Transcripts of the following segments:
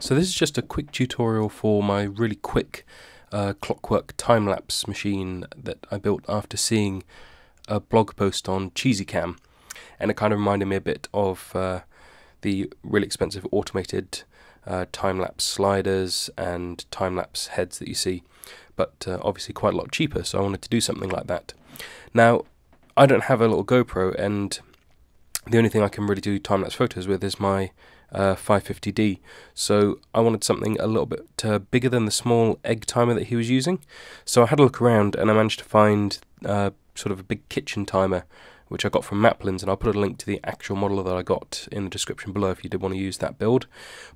So this is just a quick tutorial for my really quick uh, clockwork time-lapse machine that I built after seeing a blog post on Cheesycam and it kind of reminded me a bit of uh, the really expensive automated uh, time-lapse sliders and time-lapse heads that you see but uh, obviously quite a lot cheaper so I wanted to do something like that. Now I don't have a little GoPro and the only thing I can really do time-lapse photos with is my uh, 550D. So I wanted something a little bit uh, bigger than the small egg timer that he was using. So I had a look around and I managed to find uh, sort of a big kitchen timer which I got from Maplins, and I'll put a link to the actual model that I got in the description below if you did want to use that build.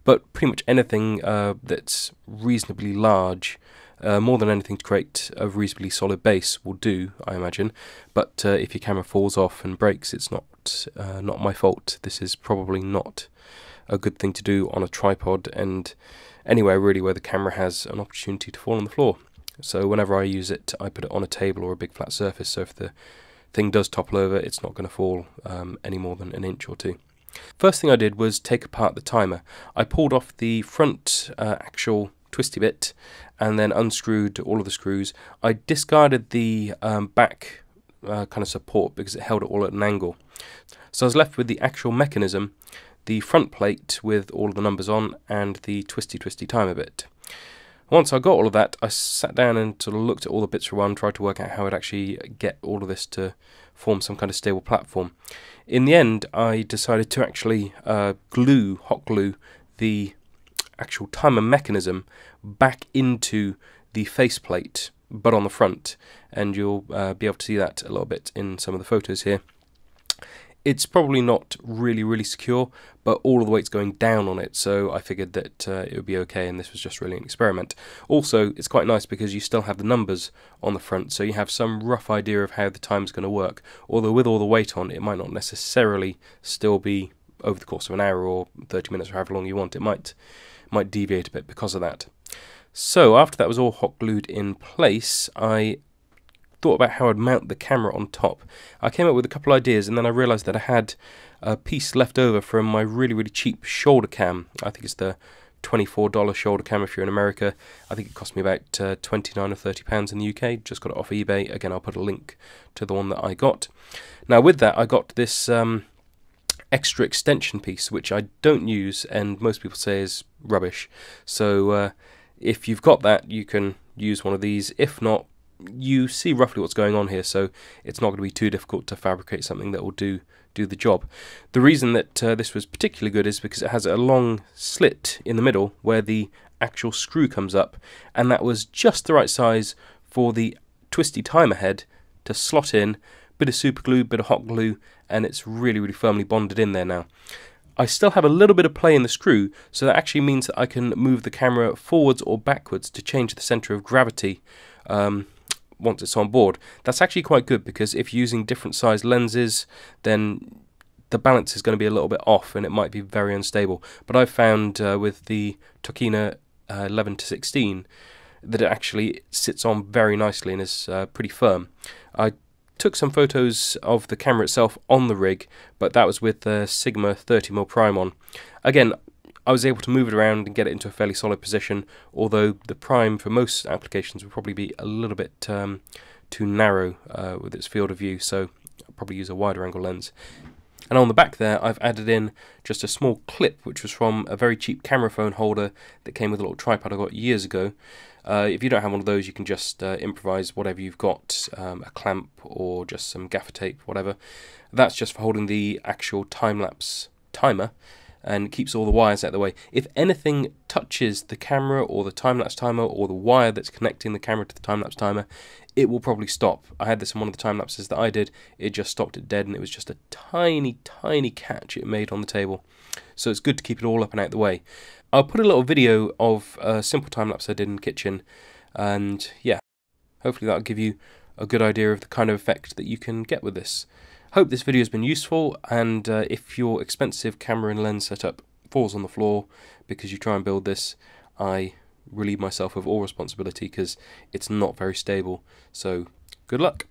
But pretty much anything uh, that's reasonably large uh, more than anything to create a reasonably solid base will do, I imagine. But uh, if your camera falls off and breaks, it's not uh, not my fault. This is probably not a good thing to do on a tripod and anywhere really where the camera has an opportunity to fall on the floor. So whenever I use it, I put it on a table or a big flat surface. So if the thing does topple over, it's not going to fall um, any more than an inch or two. First thing I did was take apart the timer. I pulled off the front uh, actual twisty bit and then unscrewed all of the screws. I discarded the um, back uh, kind of support because it held it all at an angle. So I was left with the actual mechanism, the front plate with all the numbers on, and the twisty twisty timer bit. Once I got all of that, I sat down and sort of looked at all the bits for one, tried to work out how I'd actually get all of this to form some kind of stable platform. In the end, I decided to actually uh, glue, hot glue, the actual timer mechanism back into the faceplate, but on the front, and you'll uh, be able to see that a little bit in some of the photos here. It's probably not really, really secure, but all of the weight's going down on it, so I figured that uh, it would be okay, and this was just really an experiment. Also, it's quite nice because you still have the numbers on the front, so you have some rough idea of how the time's going to work, although with all the weight on, it might not necessarily still be over the course of an hour or 30 minutes or however long you want. It might might deviate a bit because of that. So after that was all hot glued in place, I thought about how I'd mount the camera on top. I came up with a couple ideas and then I realised that I had a piece left over from my really, really cheap shoulder cam. I think it's the $24 shoulder cam if you're in America. I think it cost me about uh, 29 or 30 pounds in the UK. Just got it off eBay. Again, I'll put a link to the one that I got. Now with that, I got this um, extra extension piece, which I don't use and most people say is rubbish. So uh, if you've got that, you can use one of these. If not, you see roughly what's going on here, so it's not going to be too difficult to fabricate something that will do do the job. The reason that uh, this was particularly good is because it has a long slit in the middle where the actual screw comes up, and that was just the right size for the twisty timer head to slot in bit of super glue, bit of hot glue, and it's really, really firmly bonded in there now. I still have a little bit of play in the screw, so that actually means that I can move the camera forwards or backwards to change the center of gravity um, once it's on board. That's actually quite good because if you're using different size lenses, then the balance is going to be a little bit off and it might be very unstable. But I've found uh, with the Tokina uh, 11 to 16 that it actually sits on very nicely and is uh, pretty firm. I took some photos of the camera itself on the rig, but that was with the Sigma 30mm prime on. Again, I was able to move it around and get it into a fairly solid position, although the prime for most applications would probably be a little bit um, too narrow uh, with its field of view, so I'll probably use a wider angle lens. And on the back there, I've added in just a small clip, which was from a very cheap camera phone holder that came with a little tripod I got years ago. Uh, if you don't have one of those, you can just uh, improvise whatever you've got, um, a clamp or just some gaffer tape, whatever. That's just for holding the actual time-lapse timer and keeps all the wires out of the way. If anything touches the camera or the time-lapse timer or the wire that's connecting the camera to the time-lapse timer, it will probably stop. I had this in one of the time lapses that I did. It just stopped it dead and it was just a tiny, tiny catch it made on the table. So it's good to keep it all up and out of the way. I'll put a little video of a simple time lapse I did in the kitchen, and yeah, hopefully that'll give you a good idea of the kind of effect that you can get with this. Hope this video has been useful, and uh, if your expensive camera and lens setup falls on the floor because you try and build this, I relieve myself of all responsibility because it's not very stable. So, good luck.